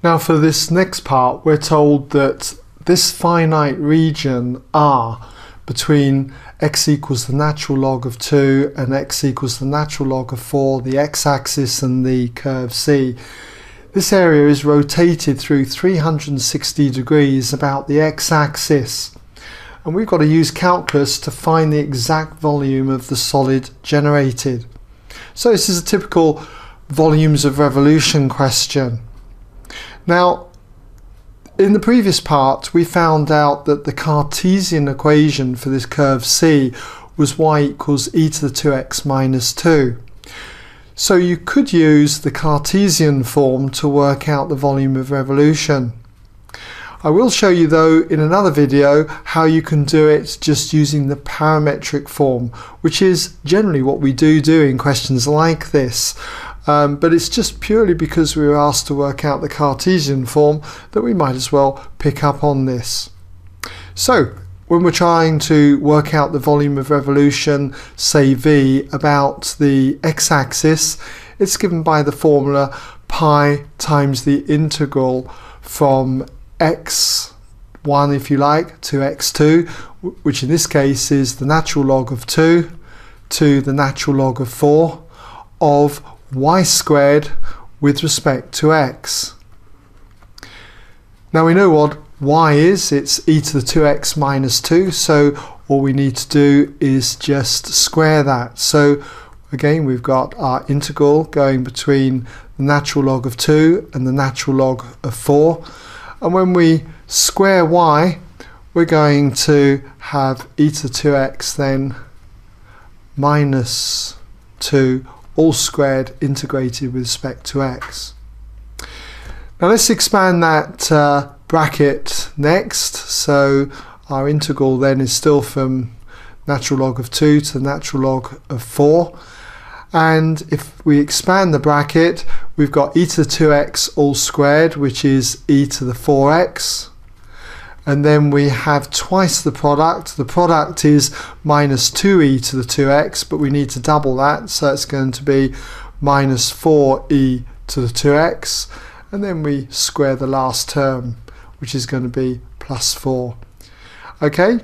Now for this next part we're told that this finite region R between x equals the natural log of 2 and x equals the natural log of 4, the x-axis and the curve C. This area is rotated through 360 degrees about the x-axis and we've got to use calculus to find the exact volume of the solid generated. So this is a typical volumes of revolution question. Now in the previous part, we found out that the Cartesian equation for this curve C was y equals e to the 2x minus 2. So you could use the Cartesian form to work out the volume of revolution. I will show you though in another video how you can do it just using the parametric form, which is generally what we do do in questions like this. Um, but it's just purely because we were asked to work out the Cartesian form that we might as well pick up on this. So when we're trying to work out the volume of revolution, say v, about the x-axis, it's given by the formula pi times the integral from x1 if you like to x2 which in this case is the natural log of 2 to the natural log of 4 of y squared with respect to x. Now we know what y is, it's e to the 2x minus 2, so all we need to do is just square that. So again we've got our integral going between the natural log of 2 and the natural log of 4 and when we square y we're going to have e to the 2x then minus 2 all squared integrated with respect to x. Now let's expand that uh, bracket next. So our integral then is still from natural log of 2 to the natural log of 4. And if we expand the bracket, we've got e to the 2x all squared, which is e to the 4x and then we have twice the product. The product is minus 2e to the 2x, but we need to double that, so it's going to be minus 4e to the 2x, and then we square the last term, which is going to be plus 4. Okay?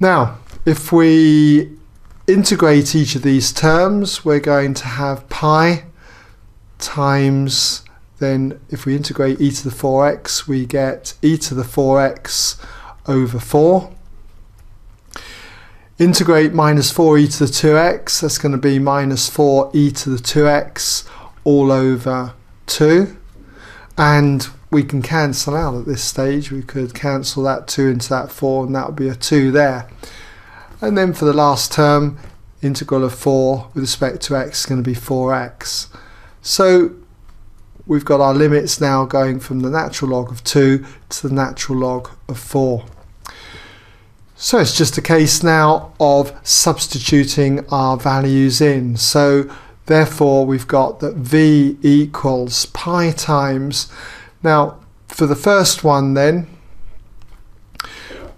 Now, if we integrate each of these terms, we're going to have pi times then if we integrate e to the 4x we get e to the 4x over 4 integrate minus 4e to the 2x that's going to be minus 4e to the 2x all over 2 and we can cancel out at this stage. We could cancel that 2 into that 4 and that would be a 2 there. And then for the last term integral of 4 with respect to x is going to be 4x so we've got our limits now going from the natural log of 2 to the natural log of 4. So it's just a case now of substituting our values in. So therefore we've got that v equals pi times. Now for the first one then,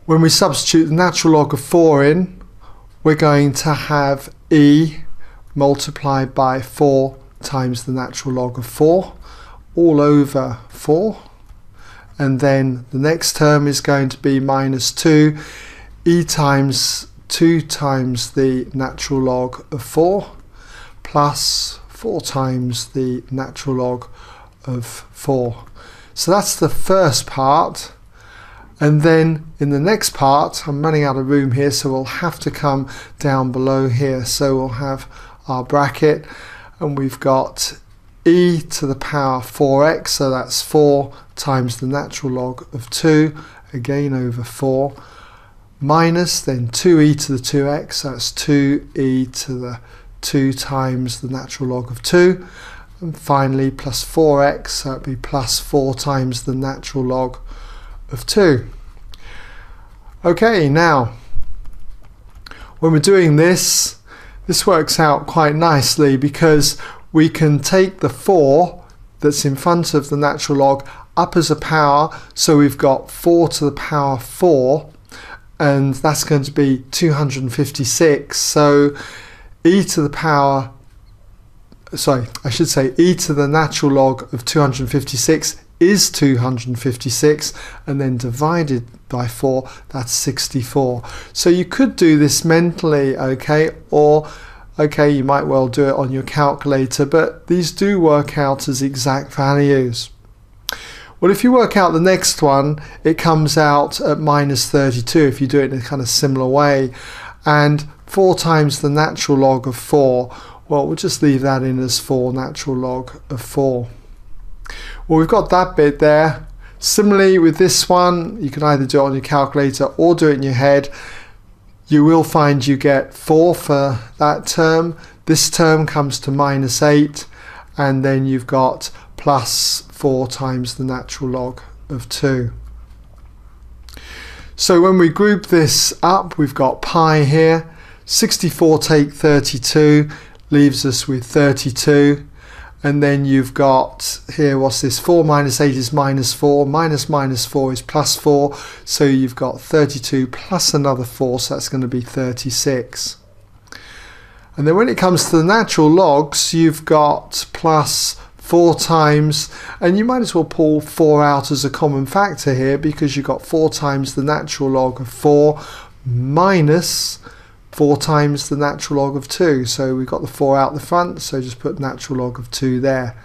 when we substitute the natural log of 4 in, we're going to have e multiplied by 4 times the natural log of 4 all over 4 and then the next term is going to be minus 2 e times 2 times the natural log of 4 plus 4 times the natural log of 4. So that's the first part. And then in the next part I'm running out of room here so we'll have to come down below here. So we'll have our bracket and we've got e to the power 4x, so that's 4 times the natural log of 2, again over 4, minus then 2e to the 2x, that's 2e to the 2 times the natural log of 2, and finally plus 4x, so that'd be plus 4 times the natural log of 2. Okay, now, when we're doing this, this works out quite nicely because we can take the 4 that's in front of the natural log up as a power so we've got 4 to the power 4 and that's going to be 256 so e to the power sorry I should say e to the natural log of 256 is 256 and then divided by 4 that's 64 so you could do this mentally okay or okay you might well do it on your calculator but these do work out as exact values well, if you work out the next one, it comes out at minus 32 if you do it in a kind of similar way. And 4 times the natural log of 4, well, we'll just leave that in as 4 natural log of 4. Well, we've got that bit there. Similarly with this one, you can either do it on your calculator or do it in your head. You will find you get 4 for that term. This term comes to minus 8 and then you've got plus 4 times the natural log of 2. So when we group this up, we've got pi here. 64 take 32 leaves us with 32. And then you've got here, what's this? 4 minus 8 is minus 4. Minus minus 4 is plus 4. So you've got 32 plus another 4. So that's going to be 36. And then when it comes to the natural logs, you've got plus four times and you might as well pull 4 out as a common factor here because you've got 4 times the natural log of 4 minus 4 times the natural log of 2 so we've got the 4 out the front so just put natural log of 2 there.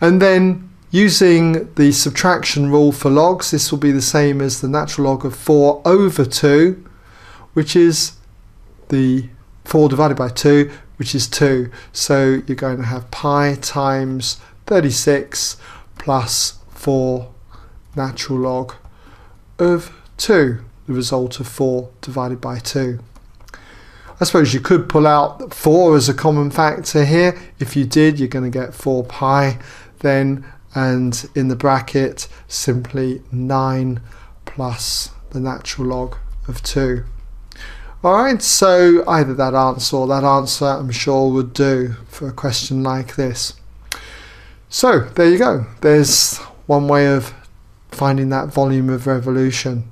And then using the subtraction rule for logs this will be the same as the natural log of 4 over 2 which is the 4 divided by 2 which is 2. So you're going to have pi times 36 plus 4 natural log of 2, the result of 4 divided by 2. I suppose you could pull out 4 as a common factor here. If you did, you're going to get 4 pi then, and in the bracket, simply 9 plus the natural log of 2. Alright, so either that answer or that answer I'm sure would do for a question like this. So there you go. There's one way of finding that volume of revolution.